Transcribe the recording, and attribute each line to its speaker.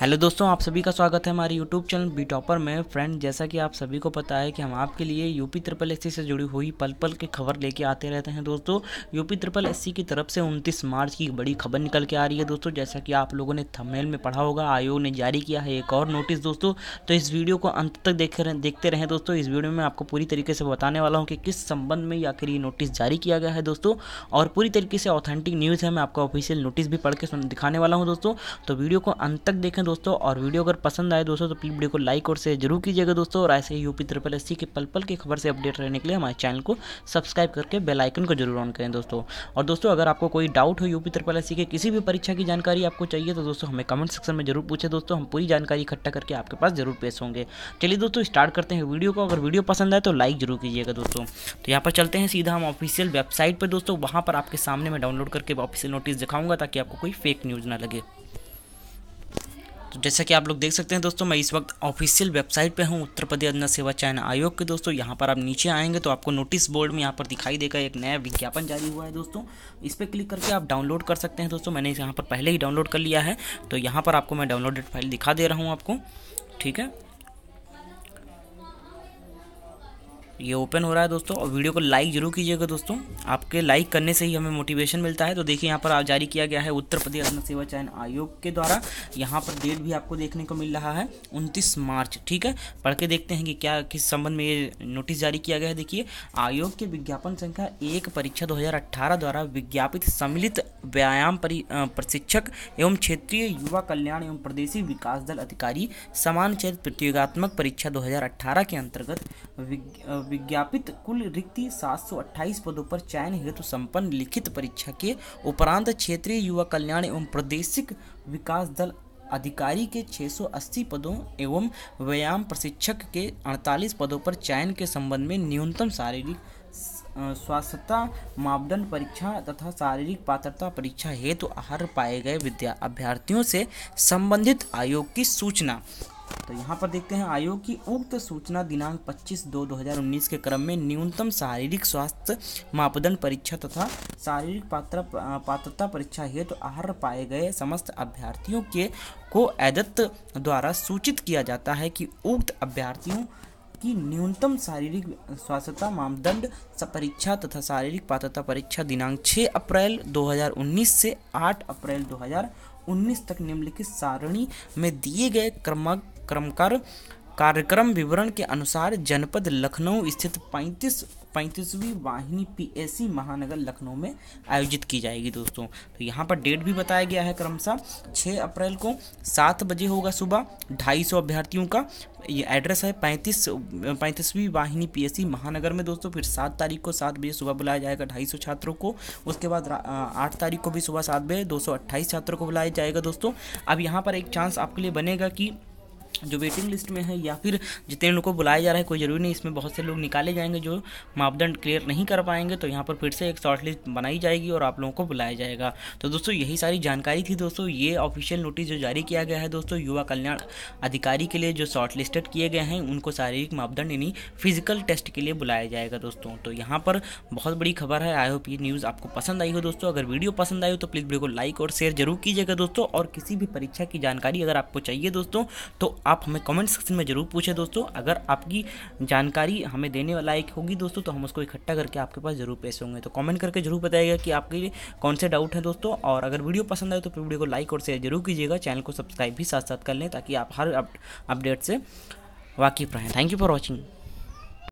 Speaker 1: Hello दोस्तों, आप सभी का स्वागत है हमारे यूट्यूब चैनल बी टॉपर में। फ्रेंड जैसा कि आप सभी को पता है कि हम आपके लिए यूपी ट्रिपल एस से जुड़ी हुई पल पल की खबर लेके आते रहते हैं दोस्तों। यूपी ट्रिपल एस की तरफ़ से 29 मार्च की बड़ी खबर निकल के आ रही है दोस्तों। जैसा कि आप लोगों ने थंबनेल में पढ़ा होगा, आयोग ने जारी किया है एक और नोटिस दोस्तों। तो इस वीडियो को अंत तक देख रहे, देखते रहें दोस्तों। इस वीडियो में आपको पूरी तरीके से बताने वाला हूँ कि किस संबंध में आखिर ये नोटिस जारी किया गया है दोस्तों। और पूरी तरीके से ऑथेंटिक न्यूज़ है, मैं आपको ऑफिशियल नोटिस भी पढ़ के दिखाने वाला हूँ दोस्तों। तो वीडियो को अंत तक देखें दोस्तों, और वीडियो अगर पसंद आए दोस्तों तो प्लीज़ वीडियो को लाइक और शेयर ज़रूर कीजिएगा दोस्तों, और ऐसे ही यूपी ट्रिपल एस के पल पल की खबर से अपडेट रहने के लिए हमारे चैनल को सब्सक्राइब करके बेलाइकन को ज़रूर ऑन करें दोस्तों। और दोस्तों, अगर आपको कोई डाउट हो यूपी ट्रिपल एस के किसी भी परीक्षा की जानकारी आपको चाहिए तो दोस्तों, हमें कमेंट सेक्शन में ज़रूर पूछे दोस्तों, हम पूरी जानकारी इकट्ठा करके आपके पास ज़रूर पेश होंगे। चलिए दोस्तों स्टार्ट करते हैं वीडियो को, अगर वीडियो पसंद आए तो लाइक ज़रूर कीजिएगा दोस्तों। तो यहाँ पर चलते हैं, सीधा हम ऑफिशियल वेबसाइट पर दोस्तों, वहाँ पर आपके सामने मैं डाउनलोड करके ऑफिशियल नोटिस दिखाऊँगा, ताकि आपको कोई फेक न्यूज़ ना लगे। तो जैसा कि आप लोग देख सकते हैं दोस्तों, मैं इस वक्त ऑफिशियल वेबसाइट पे हूँ, उत्तर प्रदेश अन्न सेवा चयन आयोग के दोस्तों। यहाँ पर आप नीचे आएँगे तो आपको नोटिस बोर्ड में यहाँ पर दिखाई देगा एक नया विज्ञापन जारी हुआ है दोस्तों। इस पर क्लिक करके आप डाउनलोड कर सकते हैं दोस्तों। मैंने यहाँ पर पहले ही डाउनलोड कर लिया है तो यहाँ पर आपको मैं डाउनलोडेड फ़ाइल दिखा दे रहा हूँ आपको, ठीक है? ये ओपन हो रहा है दोस्तों, और वीडियो को लाइक ज़रूर कीजिएगा दोस्तों। आपके लाइक करने से ही हमें मोटिवेशन मिलता है। तो देखिए, यहाँ पर जारी किया गया है उत्तर प्रदेश अन्न सेवा चयन आयोग के द्वारा। यहाँ पर डेट भी आपको देखने को मिल रहा है, उनतीस मार्च, ठीक है? पढ़ के देखते हैं कि क्या, किस संबंध में ये नोटिस जारी किया गया है। देखिए, आयोग के विज्ञापन संख्या एक परीक्षा दो हज़ार अठारह द्वारा विज्ञापित सम्मिलित व्यायाम प्रशिक्षक एवं क्षेत्रीय युवा कल्याण एवं प्रदेशी विकास दल अधिकारी समान चयन प्रतियोगात्मक परीक्षा दो के अंतर्गत विज्ञापित कुल रिक्ति 728 पदों पर चयन हेतु संपन्न लिखित परीक्षा के उपरांत क्षेत्रीय युवा कल्याण एवं प्रादेशिक विकास दल अधिकारी के 680 पदों एवं व्यायाम प्रशिक्षक के 48 पदों पर चयन के संबंध में न्यूनतम शारीरिक स्वास्थ्यता मापदंड परीक्षा तथा शारीरिक पात्रता परीक्षा हेतु तो आहार पाए गए विद्या अभ्यर्थियों से संबंधित आयोग की सूचना। तो यहाँ पर देखते हैं, आयोग की उक्त सूचना दिनांक 25 दो 2019 के क्रम में न्यूनतम शारीरिक स्वास्थ्य मापदंड परीक्षा तथा शारीरिक पात्र, पात्रता परीक्षा हेतु तो आहार पाए गए समस्त अभ्यर्थियों के, को एदत्त द्वारा सूचित किया जाता है कि उक्त अभ्यर्थियों की न्यूनतम शारीरिक स्वास्थ्यता मापदंड परीक्षा तथा शारीरिक पात्रता परीक्षा दिनांक 6 अप्रैल 2019 से 8 अप्रैल 2019 तक निम्नलिखित सारणी में दिए गए क्रमक क्रमकार कार्यक्रम विवरण के अनुसार जनपद लखनऊ स्थित 35 पैंतीसवीं वाहिनी पीएससी महानगर लखनऊ में आयोजित की जाएगी दोस्तों। तो यहाँ पर डेट भी बताया गया है क्रमशः 6 अप्रैल को सात बजे होगा सुबह, ढाई सौ अभ्यर्थियों का ये एड्रेस है पैंतीस, पैंतीसवीं वाहिनी पीएससी महानगर में दोस्तों। फिर सात तारीख को सात बजे सुबह बुलाया जाएगा ढाई सौ छात्रों को। उसके बाद आठ तारीख को भी सुबह सात बजे, दो सौ अट्ठाईस छात्रों को बुलाया जाएगा दोस्तों। अब यहाँ पर एक चांस आपके लिए बनेगा कि जो वेटिंग लिस्ट में है, या फिर जितने लोग को बुलाया जा रहा है, कोई ज़रूरी नहीं, इसमें बहुत से लोग निकाले जाएँगे, जो मापदंड क्लियर नहीं कर पाएँगे तो यहाँ पर फिर से एक शॉर्ट लिस्ट बनाई जाएगी और आप लोगों को बुलाया जाएगा। तो दोस्तों, यही सारी जानकारी थी दोस्तों। ये ऑफिशियल नोटिस जो जारी किया गया है दोस्तों, युवा कल्याण अधिकारी के लिए जो शॉर्ट लिस्टेड किए गए हैं, उनको शारीरिक मापदंड, यानी फ़िज़िकल टेस्ट के लिए बुलाया जाएगा दोस्तों। तो यहाँ पर बहुत बड़ी खबर है आई होप ये न्यूज़ आपको पसंद आई हो दोस्तों। अगर वीडियो पसंद आई हो तो प्लीज़ वीडियो को लाइक और शेयर ज़रूर कीजिएगा दोस्तों। और किसी भी परीक्षा की जानकारी अगर आपको चाहिए दोस्तों तो आप हमें कमेंट सेक्शन में ज़रूर पूछें दोस्तों। अगर आपकी जानकारी हमें देने वाला एक होगी दोस्तों तो हम उसको इकट्ठा करके आपके पास ज़रूर पेश होंगे। तो कमेंट करके ज़रूर बताइएगा कि आपके कौन से डाउट हैं दोस्तों। और अगर वीडियो पसंद आए तो वीडियो को लाइक और शेयर ज़रूर कीजिएगा। चैनल को सब्सक्राइब भी साथ साथ कर लें ताकि आप हर अपडेट से वाकिफ़ रहें। Thank you for watching